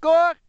cor!